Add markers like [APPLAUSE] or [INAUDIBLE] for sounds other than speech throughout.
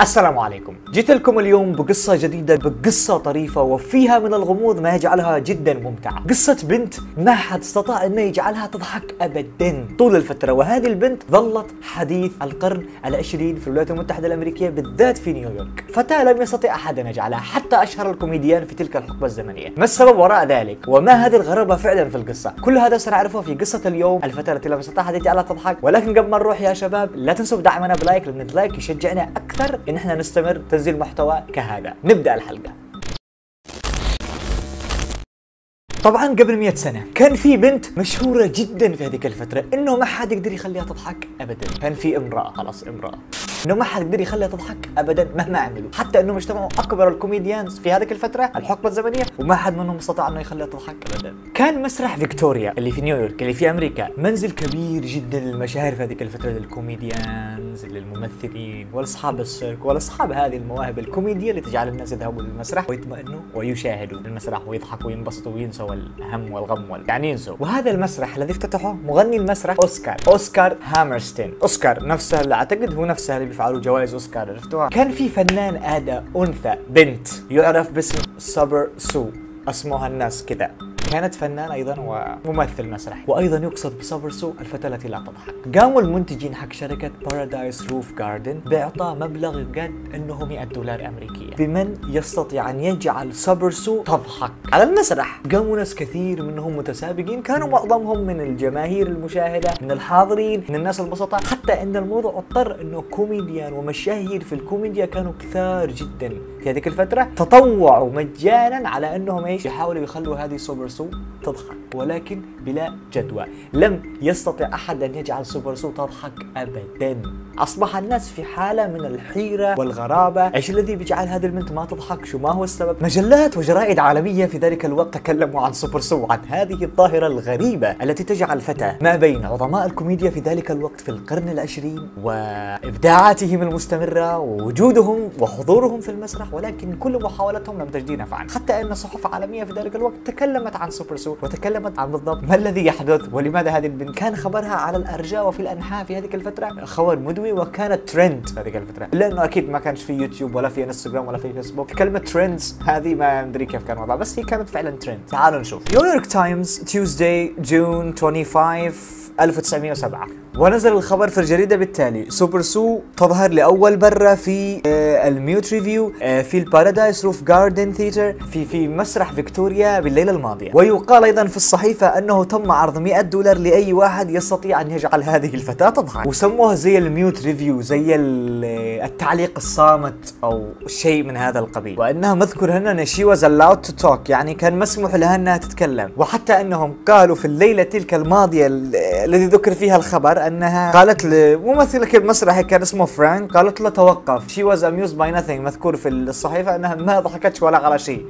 السلام عليكم. جيت لكم اليوم بقصة جديدة بقصة طريفة وفيها من الغموض ما يجعلها جدا ممتعة. قصة بنت ما حد استطاع إنه يجعلها تضحك ابدا. طول الفترة وهذه البنت ظلت حديث القرن العشرين في الولايات المتحدة الأمريكية بالذات في نيويورك. فتاة لم يستطع أحد أن يجعلها حتى أشهر الكوميديان في تلك الحقبة الزمنية. ما السبب وراء ذلك؟ وما هذه الغرابة فعلا في القصة؟ كل هذا سنعرفه في قصة اليوم الفتاة التي لم يستطع أحد يجعلها تضحك. ولكن قبل ما نروح يا شباب لا تنسوا بدعمنا ب like لأن ال like يشجعنا أكثر إن إحنا نستمر تنزيل محتوى كهذا. نبدأ الحلقة. طبعا قبل 100 سنة كان في بنت مشهورة جدا في هذيك الفترة إنه ما حد يقدر يخليها تضحك ابدا. كان في امرأة خلاص امرأة. إنه ما حد يقدر يخليها تضحك ابدا مهما عملوا. حتى انهم اجتمعوا أكبر ال comedians في هذيك الفترة الحقبة الزمنية وما حد منهم استطاع إنه يخليها تضحك ابدا. كان مسرح فيكتوريا اللي في نيويورك اللي في أمريكا. منزل كبير جدا للمشاهير في هذيك الفترة لل comedians للممثلين ولاصحاب السيرك ولاصحاب هذه المواهب الكوميدية اللي تجعل الناس يذهبوا للمسرح ويطمئنوا ويشاهدوا المسرح ويضحكوا وينبسطوا وينسوا الهم والغم وال... يعني ينسوا. وهذا المسرح الذي افتتحه مغني المسرح أوسكار أوسكار هامرستين. أوسكار نفسه اللي أعتقد هو نفسه اللي بيفعلوا جوائز أوسكار عرفتوها كان في فنان ادى أنثى بنت يعرف باسم صبر سو اسموها الناس كذا. كانت فنان أيضا وممثل مسرحي وأيضا يقصد بصبر سوء الفتاه التي لا تضحك. قاموا المنتجين حق شركة بارادايس روف جاردن بإعطاء مبلغ قد إنه 100 دولار أمريكية. بمن يستطيع أن يجعل صبر سوء تضحك. على المسرح قاموا ناس كثير منهم متسابقين كانوا معظمهم من الجماهير المشاهدة من الحاضرين من الناس البسطاء حتى إن الموضوع اضطر إنه كوميديان ومشاهير في الكوميديا كانوا كثار جدا. في هذيك الفترة تطوعوا مجانا على إنهم إيش؟ يحاولوا يخلوا هذه سوبر سو تضحك ولكن بلا جدوى. لم يستطع أحد أن يجعل سوبر سو تضحك أبدا. أصبح الناس في حالة من الحيرة والغرابة. إيش الذي بيجعل هذه البنت ما تضحك؟ شو ما هو السبب؟ مجلات وجرائد عالمية في ذلك الوقت تكلموا عن سوبر سو عن هذه الظاهرة الغريبة التي تجعل فتاة. ما بين عظماء الكوميديا في ذلك الوقت في القرن العشرين وإبداعاتهم المستمرة ووجودهم وحضورهم في المسرح ولكن كل محاولتهم لم تجدي نفعا حتى أن صحف عالمية في ذلك الوقت تكلمت سوبر سو وتكلمت عن بالضبط ما الذي يحدث ولماذا هذه البنت؟ كان خبرها على الأرجاء وفي الأنحاء في هذيك الفترة. خبر مدوي وكانت ترند في هذيك الفترة. لأنه أكيد ما كانش في يوتيوب ولا في إنستغرام ولا في فيسبوك. كلمة trends هذه ما أدري كيف كان وضعها بس هي كانت فعلا ترند تعالوا نشوف. New York Times Tuesday June 25 1907 ونزل الخبر في الجريدة بالتالي. سوبر سو تظهر لأول مرة في آه ال mute review آه في ال Paradise Roof Garden Theater في في مسرح فيكتوريا بالليلة الماضية. ويقال أيضا في الصحيفة أنه تم عرض 100 دولار لأي واحد يستطيع أن يجعل هذه الفتاة تضحك. وسموها زي ال mute review زي التعليق الصامت أو شيء من هذا القبيل. وأنها مذكور هنا أن she was allowed to talk يعني كان مسموح لها أنها تتكلم. وحتى أنهم قالوا في الليلة تلك الماضية الذي ذكر فيها الخبر أنها قالت لممثل المسرحي كان اسمه فرانك قالت له توقف. she was amused by nothing مذكور في الصحيفة أنها ما ضحكتش ولا على شيء.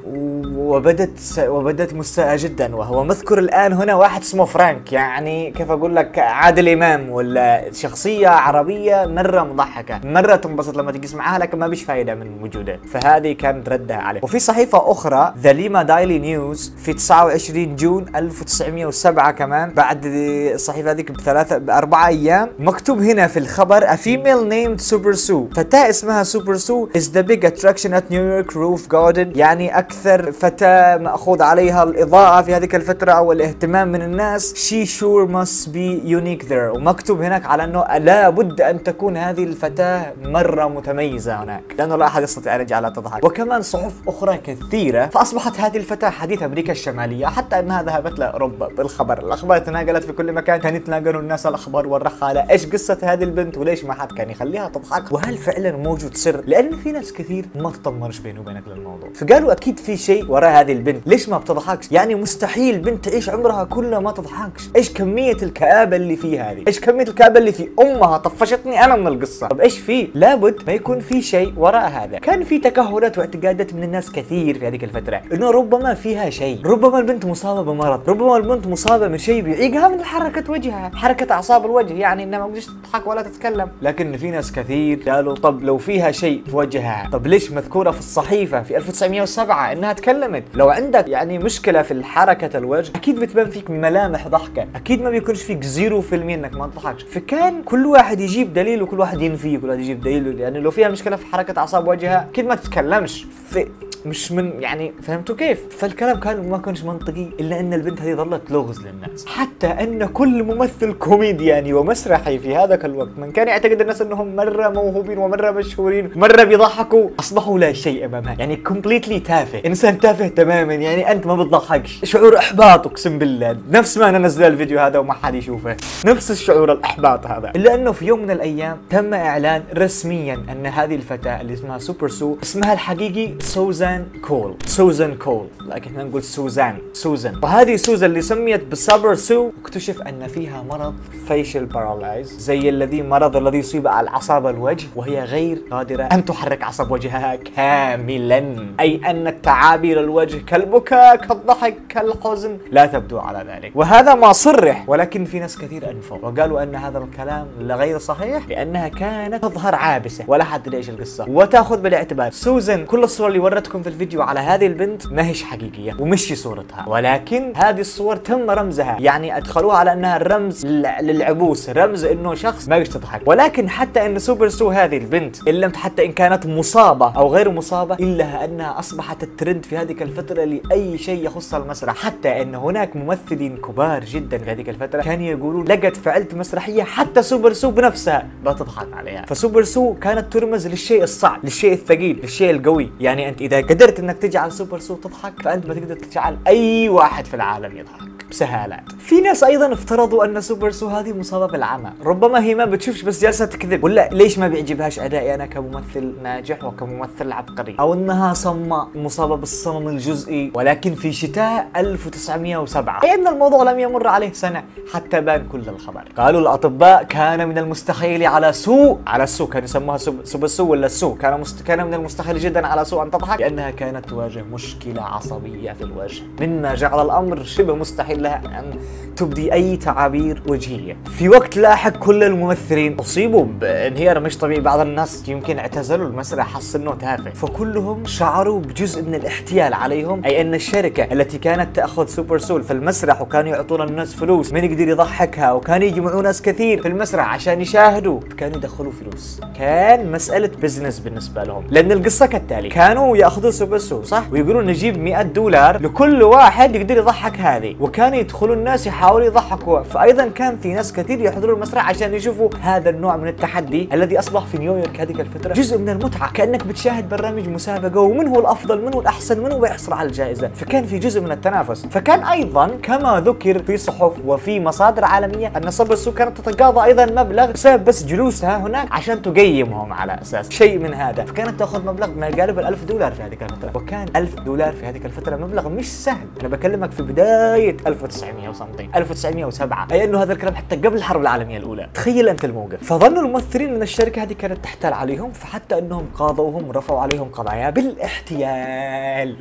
وبدت وبدت مستاءة جدا وهو مذكر الآن هنا واحد اسمه فرانك. يعني كيف أقول لك عادل إمام ولا شخصيه عربية مرة مضحكة مرة تنبسط لما تجلس معاها لكن ما بيش فايدة من وجوده. فهذه كانت ردها عليه. وفي صحيفة أخرى The Lima Daily News في 29 June 1907 كمان بعد الصحيفة هذيك بثلاثة بأربعة أيام مكتوب هنا في الخبر a female named Sober Sue. فتاة اسمها سوبر سو is the big attraction at New York Roof Garden. يعني أكثر فتاة مأخوذ عليها الاضاءة في هذيك الفترة أو الاهتمام من الناس. She sure must be unique there. ومكتوب هناك على أنه لابد أن تكون هذه الفتاة مرة متميزة هناك. لأنه لا أحد يستطيع أن يجعلها تضحك. وكمان صحف أخرى كثيرة. فأصبحت هذه الفتاة حديث أمريكا الشمالية. حتى أنها ذهبت لأوروبا بالخبر. الأخبار تناقلت في كل مكان. كانوا يتناقلوا الناس الأخبار والرخاء على إيش قصة هذه البنت وليش ما حد كان يخليها تضحك. وهل فعلا موجود سر؟ لأن في ناس كثير ما تطمرش بيني وبينك للموضوع. فقالوا أكيد في شيء وراء هذه البنت. ليش ما بتضحكش؟ يعني مستحيل بنت تعيش عمرها كله ما تضحكش. إيش كمية الكآبة اللي فيها هذه؟ إيش كمية الكآبة اللي في أمها؟ طفشتني أنا من القصة. طب إيش في؟ لابد ما يكون في شيء وراء هذا. كان في تكهنات واعتقادات من الناس كثير في هذيك الفترة إنه ربما فيها شيء. ربما البنت مصابة بمرض. ربما البنت مصابة من شيء بيعيقها من حركة وجهها. حركة أعصاب الوجه يعني إنها ما قدرتش تضحك ولا تتكلم. لكن في ناس كثير قالوا طب لو فيها شيء في وجهها طب ليش مذكورة في الصحيفة في 1907 إنها تكلمت؟ لو عندك يعني مشكلة في حركة الوجه أكيد بتبان فيك ملامح ضحكة. أكيد ما بيكونش فيك 0% إنك ما تضحكش. فكان كل واحد يجيب دليل وكل واحد ينفيه كل واحد يجيب دليل. يعني لو فيها مشكلة في حركة أعصاب وجهها أكيد ما تتكلمش. في مش من يعني فهمتوا كيف؟ فالكلام كان ما كانش منطقي إلا إن البنت هذه ظلت لغز للناس، حتى إن كل ممثل كوميدياني ومسرحي في هذاك الوقت من كان يعتقد الناس إنهم مرة موهوبين ومرة مشهورين، مرة بيضحكوا أصبحوا لا شيء أمامها، يعني completely تافه، إنسان تافه تماما. يعني أنت ما بتضحكش، شعور إحباط أقسم بالله، نفس ما أنا نزل الفيديو هذا وما حد يشوفه، نفس الشعور الإحباط هذا، الا انه في يوم من الأيام تم إعلان رسميا أن هذه الفتاة اللي اسمها سوبر سو اسمها الحقيقي سوزان كول. سوزان كول. لكن إحنا نقول سوزان. سوزان. وهذه سوزان اللي سميت بسابر سو اكتشف أن فيها مرض facial paralysis زي الذي مرض الذي يصيب على أعصاب الوجه وهي غير قادرة أن تحرك عصب وجهها كاملا. أي أن التعابير الوجه كالبكاء كالضحك كالحزن لا تبدو على ذلك. وهذا ما صرح ولكن في ناس كثير نفوا وقالوا أن هذا الكلام غير صحيح لأنها كانت تظهر عابسة. ولا حد ليش القصة. وتأخذ بالاعتبار. سوزان كل الصور اللي ورتكم في الفيديو على هذه البنت ما هيش حقيقية ومش صورتها. ولكن هذه الصور تم رمزها. يعني أدخلوها على أنها رمز للعبوس. رمز إنه شخص ما تضحك. ولكن حتى إن سوبر سو هذه البنت إن لم حتى إن كانت مصابة أو غير مصابة إلا أنها أصبحت الترند في هذه الفترة لأي شيء يخص المسرح حتى إن هناك ممثلين كبار جدا في هذه الفترة كانوا يقولون لقد فعلت مسرحية حتى سوبر سو بنفسها لا تضحك عليها. فسوبر سو كانت ترمز للشيء الصعب للشيء الثقيل للشيء القوي. يعني أنت إذا قدرت إنك تجعل سوبر سو تضحك فأنت بتقدر تجعل أي واحد في العالم يضحك بسهالات. في ناس أيضا افترضوا أن سوبر سو هذه مصابه بالعمى ربما هي ما بتشوفش بس جالسة تكذب. ولا ليش ما بيعجبهاش أدائي أنا كممثل ناجح وكممثل عبقري؟ أو إنها صماء مصابه بالصمم الجزئي ولكن في شتاء 1907 اي إن الموضوع لم يمر عليه سنة. حتى بان كل الخبر. قالوا الأطباء كان من المستحيل على سو على السو كانوا يسموها سوبر سو ولا سو كان مست... كان من المستحيل جدا على سو أن تضحك؟ لأنها كانت تواجه مشكلة عصبية في الوجه. مما جعل الأمر شبه مستحيل لها أن تبدي أي تعابير وجهية. في وقت لاحق كل الممثلين أصيبوا بانهيار مش طبيعي. بعض الناس يمكن اعتزلوا المسرح حس إنه تافه. فكلهم شعروا بجزء من الاحتيال عليهم أي أن الشركة التي كانت تأخذ سوبر سو في المسرح وكانوا يعطون الناس فلوس. من يقدر يضحكها؟ وكانوا يجمعوا ناس كثير في المسرح عشان يشاهدوا. كانوا يدخلوا فلوس. كان مسألة business بالنسبة لهم. لأن القصة كالتالي. كانوا يأخذوا سوبر سو صح؟ ويقولون نجيب 100 دولار لكل واحد يقدر يضحك هذه. وكان يدخلوا الناس يحاولوا يضحكوا. فايضا كان في ناس كثير يحضروا المسرح عشان يشوفوا هذا النوع من التحدي الذي أصبح في نيويورك هذيك الفترة. جزء من المتعة. كأنك بتشاهد برنامج مسابقة ومن هو الأفضل؟ من هو الأحسن؟ من هو بيحصل على الجائزة؟ فكان في جزء من التنافس. فكان أيضا كما ذكر في صحف وفي مصادر عالمية أن سوبر سو كانت تتقاضى أيضا مبلغ بسبب بس جلوسها هناك عشان تقيمهم على أساس شيء من هذا. فكانت تأخذ مبلغ ما يقارب ال 1000 دولار في هذيك الفترة. وكان 1000 دولار في هذيك الفترة مبلغ مش سهل. أنا بكلمك في بداية 1900 و something 1907 أي أنه هذا الكلام حتى قبل الحرب العالمية الأولى. تخيل أنت الموقف. فظنوا الممثلين أن الشركة هذه كانت تحتال عليهم فحتى أنهم قاضوهم رفعوا عليهم قضايا بالإحتيال.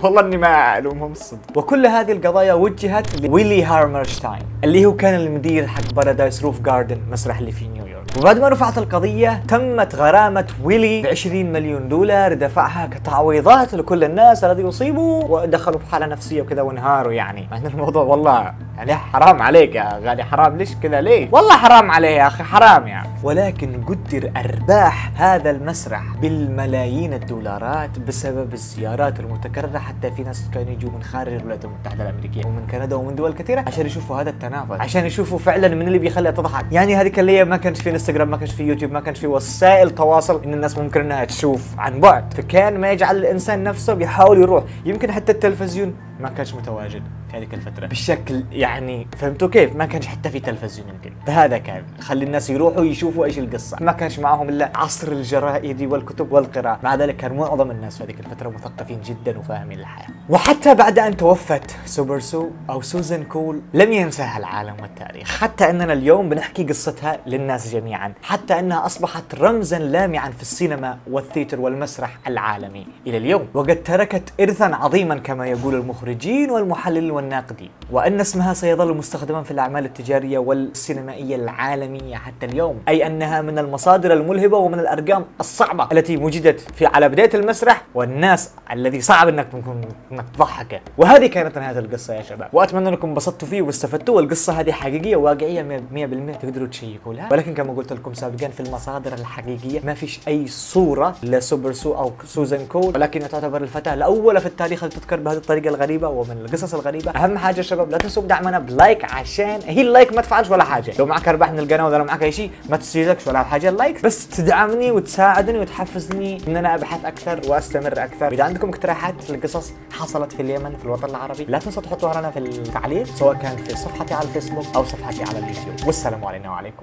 [LAUGHS] والله إني ما ألومهم الصدق. وكل هذه القضايا وجهت لويلي هامرشتاين اللي هو كان المدير حق بارادايس روف جاردن مسرح اللي في نيويورك وبعد ما رفعت القضية تمت غرامة ويلي ب 20 مليون دولار دفعها كتعويضات لكل الناس الذين أصيبوا ودخلوا في حالة نفسية وكذا وانهاروا يعني. مع الموضوع والله يعني حرام عليك يا غالي حرام. ليش كذا ليه؟ والله حرام عليه يا أخي حرام يعني. ولكن قدر أرباح هذا المسرح بالملايين الدولارات بسبب الزيارات المتكررة حتى في ناس كانوا يجوا من خارج الولايات المتحدة الأمريكية ومن كندا ومن دول كثيرة عشان يشوفوا هذا التنافس عشان يشوفوا فعلا من اللي بيخليها تضحك يعني هذيك اللي ما كانش في انستغرام ما كانش في يوتيوب ما كانش في وسائل تواصل إن الناس ممكن إنها تشوف عن بعد. فكان ما يجعل الإنسان نفسه بيحاول يروح. يمكن حتى التلفزيون ما كانش متواجد في هذيك الفترة. بالشكل يعني فهمتوا كيف؟ ما كانش حتى في تلفزيون يمكن. فهذا كان. خلي الناس يروحوا يشوفوا إيش القصة. ما كانش معاهم إلا عصر الجرائد والكتب والقراءة. مع ذلك كان معظم الناس في هذيك الفترة مثقفين جدا وفاهمين الحياة. وحتى بعد أن توفت سوبر سو أو سوزان كول لم ينساها العالم والتاريخ. حتى أننا اليوم بنحكي قصتها للناس جميعا. حتى أنها أصبحت رمزا لامعا في السينما وال theater والمسرح العالمي إلى اليوم. وقد تركت ارثا عظيما كما يقول المخرج المخرجين والمحللين والناقدين وأن اسمها سيظل مستخدما في الأعمال التجارية والسينمائية العالمية حتى اليوم أي أنها من المصادر الملهمة ومن الأرقام الصعبة التي وجدت في على بداية المسرح والناس الذي صعب أنك تكون أنك تضحك. وهذه كانت نهاية القصة يا شباب. وأتمنى أنكم انبسطتوا فيه واستفدتوا والقصة هذه حقيقية واقعية 100% تقدروا تشيكوا لها. ولكن كما قلت لكم سابقا في المصادر الحقيقية ما فيش أي صورة لسوبر سو أو سوزان كول ولكن تعتبر الفتاة الأولى في التاريخ اللي تذكر بهذه الطريقة الغريبة ومن القصص الغريبة. أهم حاجة يا شباب لا تنسوا دعمنا ب like عشان هي ال like ما تفعلش ولا حاجة. لو معك أرباح من القناة ولا معك أي شيء ما تسجلكش ولا حاجة اللايك بس تدعمني وتساعدني وتحفزني إن أنا أبحث أكثر وأستمر أكثر. إذا عندكم اقتراحات لقصص حصلت في اليمن في الوطن العربي لا تنسوا تحطوها لنا في التعليق سواء كان في صفحتي على الفيسبوك أو صفحتي على اليوتيوب. والسلام علينا وعليكم.